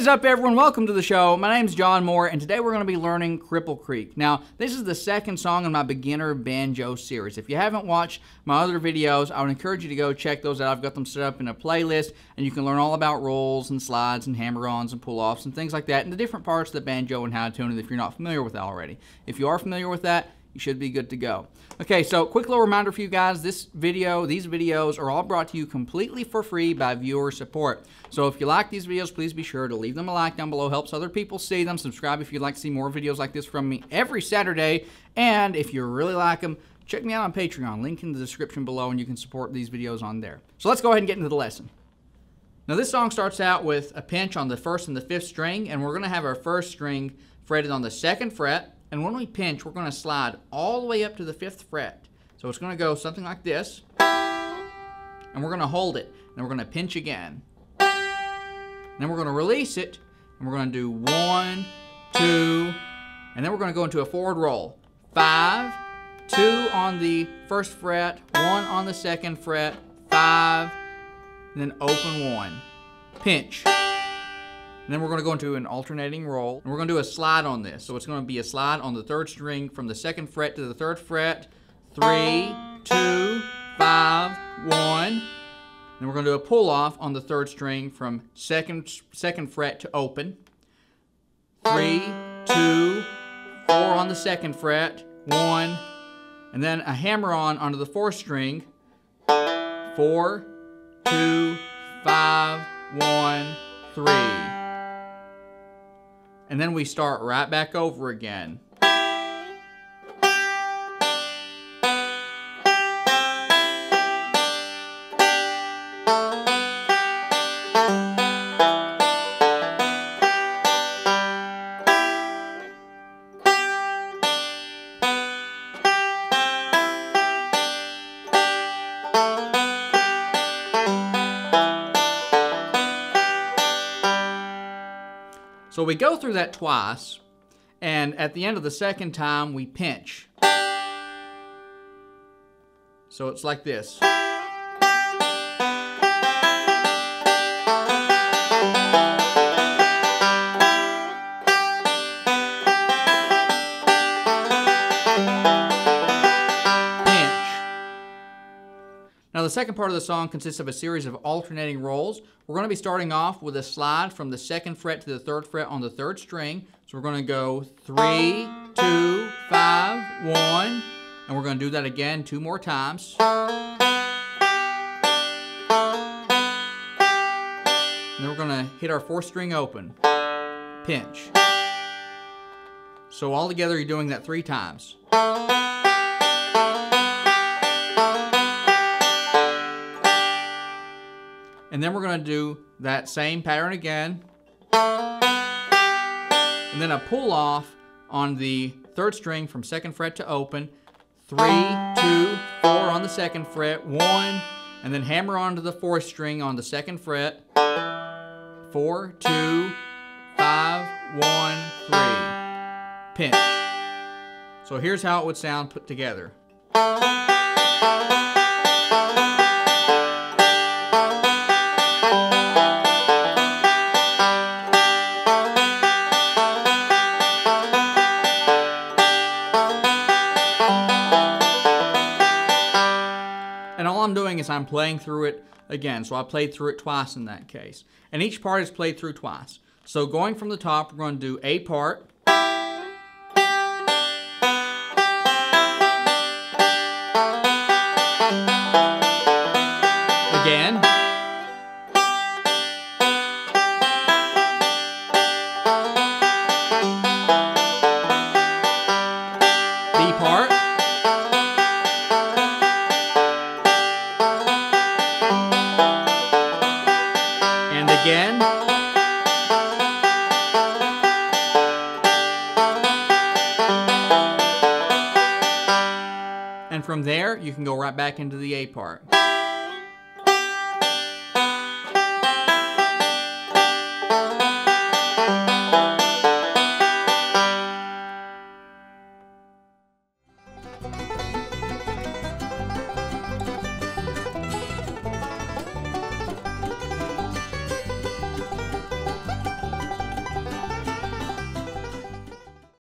What is up, everyone? Welcome to the show. My name is John Moore, and today we're going to be learning Cripple Creek. Now, this is the second song in my beginner banjo series. If you haven't watched my other videos, I would encourage you to go check those out. I've got them set up in a playlist, and you can learn all about rolls and slides and hammer-ons and pull-offs and things like that, and the different parts of the banjo and how to tune it if you're not familiar with that already. If you are familiar with that, you should be good to go. Okay, so quick little reminder for you guys, this video, these videos are all brought to you completely for free by viewer support. So if you like these videos, please be sure to leave them a like down below, helps other people see them. Subscribe if you'd like to see more videos like this from me every Saturday. And if you really like them, check me out on Patreon, link in the description below, and you can support these videos on there. So let's go ahead and get into the lesson. Now this song starts out with a pinch on the first and the fifth string, and we're going to have our first string fretted on the second fret, and when we pinch, we're going to slide all the way up to the fifth fret. So it's going to go something like this. And we're going to hold it. And we're going to pinch again. And then we're going to release it. And we're going to do one, two, and then we're going to go into a forward roll. Five, two on the first fret, one on the second fret, five, and then open one. Pinch. And then we're going to go into an alternating roll. And we're going to do a slide on this. So it's going to be a slide on the third string from the second fret to the third fret. Three, two, five, one. Then we're going to do a pull off on the third string from second, second fret to open. Three, two, four on the second fret, one. And then a hammer on onto the fourth string. Four, two, five, one, three and then we start right back over again. So we go through that twice, and at the end of the second time, we pinch. So it's like this. Now the second part of the song consists of a series of alternating rolls. We're going to be starting off with a slide from the second fret to the third fret on the third string. So we're going to go three, two, five, one, and we're going to do that again two more times. And then we're going to hit our fourth string open, pinch. So all together you're doing that three times. And then we're going to do that same pattern again. And then a pull off on the third string from second fret to open. Three, two, four on the second fret, one, and then hammer onto the fourth string on the second fret. Four, two, five, one, three. Pinch. So here's how it would sound put together. I'm doing is I'm playing through it again. So I played through it twice in that case. And each part is played through twice. So going from the top, we're going to do a part. And from there, you can go right back into the A part.